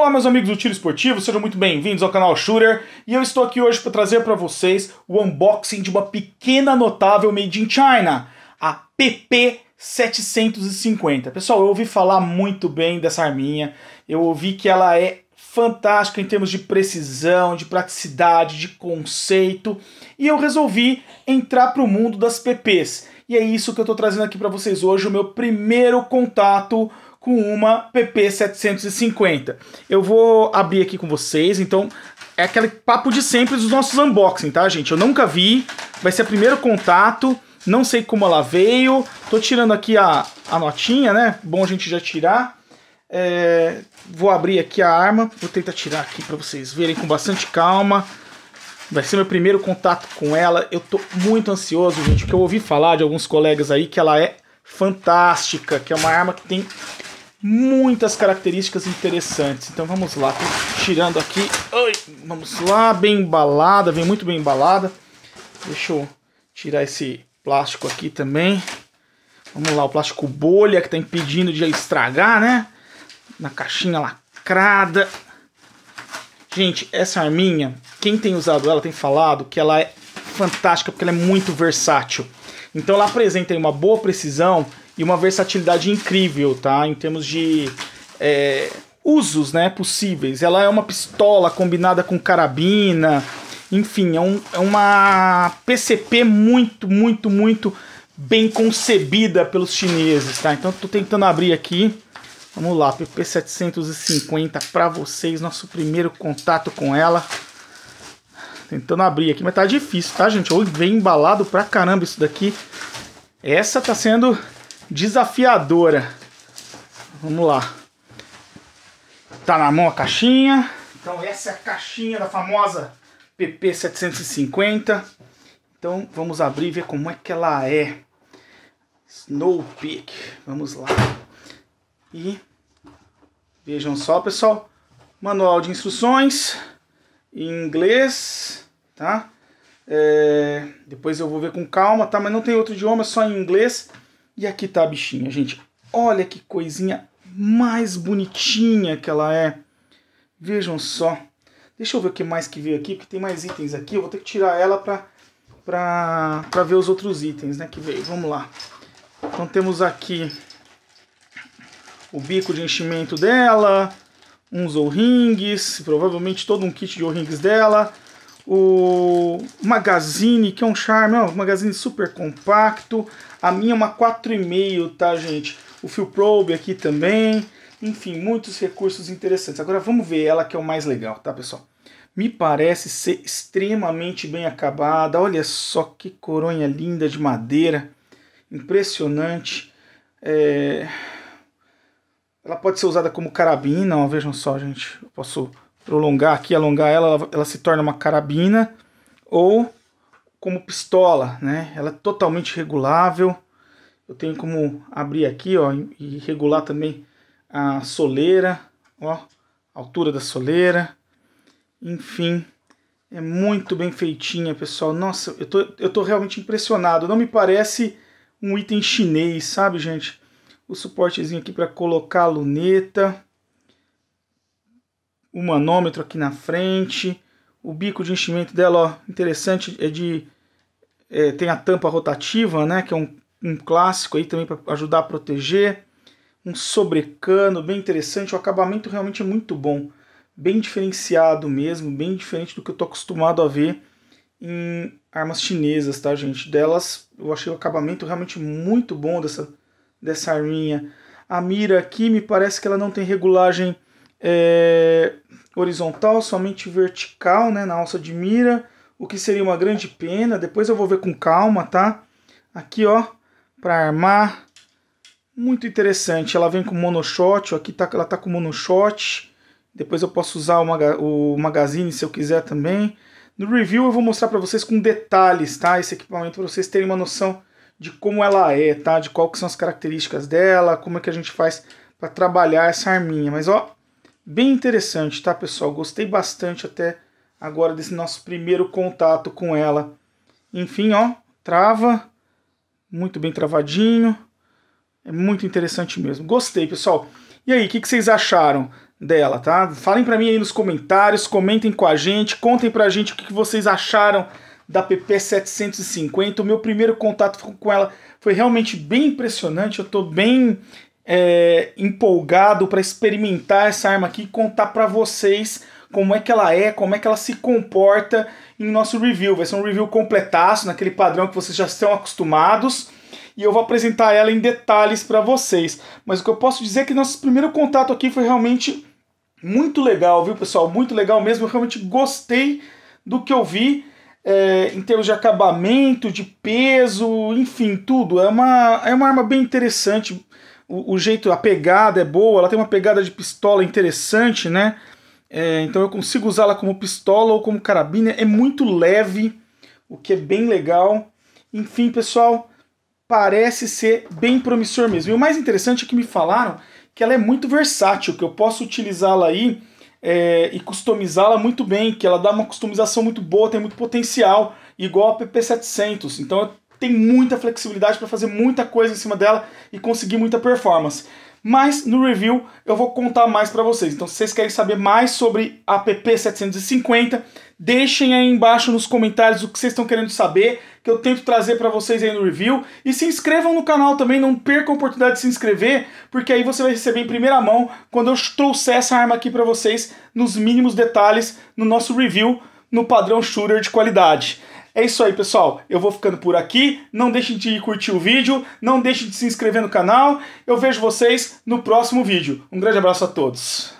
Olá meus amigos do Tiro Esportivo, sejam muito bem-vindos ao canal Shooter e eu estou aqui hoje para trazer para vocês o unboxing de uma pequena notável made in China, a PP750. Pessoal, eu ouvi falar muito bem dessa arminha, eu ouvi que ela é fantástica em termos de precisão, de praticidade, de conceito e eu resolvi entrar para o mundo das PPs. E é isso que eu estou trazendo aqui para vocês hoje, o meu primeiro contato com uma PP750. Eu vou abrir aqui com vocês, então é aquele papo de sempre dos nossos unboxing, tá, gente? Eu nunca vi, vai ser o primeiro contato, não sei como ela veio, tô tirando aqui a, a notinha, né? Bom a gente já tirar. É, vou abrir aqui a arma, vou tentar tirar aqui para vocês verem com bastante calma. Vai ser meu primeiro contato com ela. Eu tô muito ansioso, gente, porque eu ouvi falar de alguns colegas aí que ela é fantástica, que é uma arma que tem muitas características interessantes. Então vamos lá, tô tirando aqui. Oi, vamos lá, bem embalada, vem muito bem embalada. Deixa eu tirar esse plástico aqui também. Vamos lá, o plástico bolha que está impedindo de estragar, né? Na caixinha lacrada. Gente, essa arminha, quem tem usado ela tem falado que ela é fantástica porque ela é muito versátil. Então ela apresenta uma boa precisão e uma versatilidade incrível, tá? Em termos de é, usos, né, possíveis. Ela é uma pistola combinada com carabina, enfim, é, um, é uma PCP muito, muito, muito bem concebida pelos chineses, tá? Então tô tentando abrir aqui. Vamos lá, PP750 para vocês, nosso primeiro contato com ela. Tentando abrir aqui, mas tá difícil, tá, gente? Hoje vem embalado pra caramba isso daqui. Essa tá sendo desafiadora. Vamos lá. Tá na mão a caixinha. Então essa é a caixinha da famosa PP 750. Então vamos abrir e ver como é que ela é. Snow Peak. Vamos lá. E vejam só, pessoal. Manual de instruções em inglês, tá? É, depois eu vou ver com calma, tá? Mas não tem outro idioma, só em inglês. E aqui tá a bichinha, gente. Olha que coisinha mais bonitinha que ela é. Vejam só. Deixa eu ver o que mais que veio aqui, porque tem mais itens aqui. Eu vou ter que tirar ela pra, pra, pra ver os outros itens né, que veio. Vamos lá. Então temos aqui o bico de enchimento dela, uns O-rings, provavelmente todo um kit de O-rings dela, o Magazine, que é um charme, ó, um Magazine super compacto. A minha é uma 4,5, tá, gente? O Fio Probe aqui também. Enfim, muitos recursos interessantes. Agora vamos ver ela que é o mais legal, tá, pessoal? Me parece ser extremamente bem acabada. Olha só que coronha linda de madeira. Impressionante. É... Ela pode ser usada como carabina, ó, vejam só, gente. Eu posso prolongar aqui, alongar ela, ela, ela se torna uma carabina ou como pistola, né? Ela é totalmente regulável. Eu tenho como abrir aqui, ó, e regular também a soleira, ó, a altura da soleira. Enfim, é muito bem feitinha, pessoal. Nossa, eu tô, eu tô realmente impressionado. Não me parece um item chinês, sabe, gente? O suportezinho aqui para colocar a luneta o manômetro aqui na frente, o bico de enchimento dela, ó, interessante, é de é, tem a tampa rotativa, né, que é um, um clássico aí também para ajudar a proteger, um sobrecano bem interessante, o acabamento realmente é muito bom, bem diferenciado mesmo, bem diferente do que eu tô acostumado a ver em armas chinesas, tá, gente? Delas, eu achei o acabamento realmente muito bom dessa, dessa arminha. A mira aqui me parece que ela não tem regulagem é, horizontal, somente vertical, né, na alça de mira, o que seria uma grande pena. Depois eu vou ver com calma, tá? Aqui, ó, para armar. Muito interessante. Ela vem com monoshot, aqui tá, ela tá com monoshot. Depois eu posso usar o, maga, o magazine se eu quiser também. No review eu vou mostrar para vocês com detalhes, tá? Esse equipamento para vocês terem uma noção de como ela é, tá? De que são as características dela, como é que a gente faz para trabalhar essa arminha. Mas ó, Bem interessante, tá, pessoal? Gostei bastante até agora desse nosso primeiro contato com ela. Enfim, ó, trava, muito bem travadinho. É muito interessante mesmo. Gostei, pessoal. E aí, o que, que, vocês acharam? dela, tá? Falem para mim aí nos comentários, comentem com a gente, contem pra gente o que vocês acharam da PP 750. O meu primeiro contato com ela foi realmente bem impressionante. Eu tô bem é, empolgado para experimentar essa arma aqui e contar para vocês como é que ela é, como é que ela se comporta em nosso review. Vai ser um review completaço, naquele padrão que vocês já estão acostumados. E eu vou apresentar ela em detalhes para vocês. Mas o que eu posso dizer é que nosso primeiro contato aqui foi realmente muito legal, viu, pessoal? Muito legal mesmo. Eu realmente gostei do que eu vi é, em termos de acabamento, de peso, enfim, tudo. É uma, é uma arma bem interessante. O, o jeito, a pegada é boa, ela tem uma pegada de pistola interessante, né? É, então eu consigo usá-la como pistola ou como carabina. É muito leve, o que é bem legal. Enfim, pessoal, parece ser bem promissor mesmo. E o mais interessante é que me falaram que ela é muito versátil, que eu posso utilizá-la aí é, e customizá-la muito bem, que ela dá uma customização muito boa, tem muito potencial, igual a PP700. Então tem muita flexibilidade para fazer muita coisa em cima dela e conseguir muita performance. Mas no review eu vou contar mais para vocês. Então se vocês querem saber mais sobre a PP750, deixem aí embaixo nos comentários o que vocês estão querendo saber, que eu tento trazer para vocês aí no review. E se inscrevam no canal também, não percam a oportunidade de se inscrever, porque aí você vai receber em primeira mão quando eu trouxer essa arma aqui para vocês nos mínimos detalhes no nosso review no padrão shooter de qualidade. É isso aí, pessoal. Eu vou ficando por aqui. Não deixem de curtir o vídeo, não deixem de se inscrever no canal. Eu vejo vocês no próximo vídeo. Um grande abraço a todos.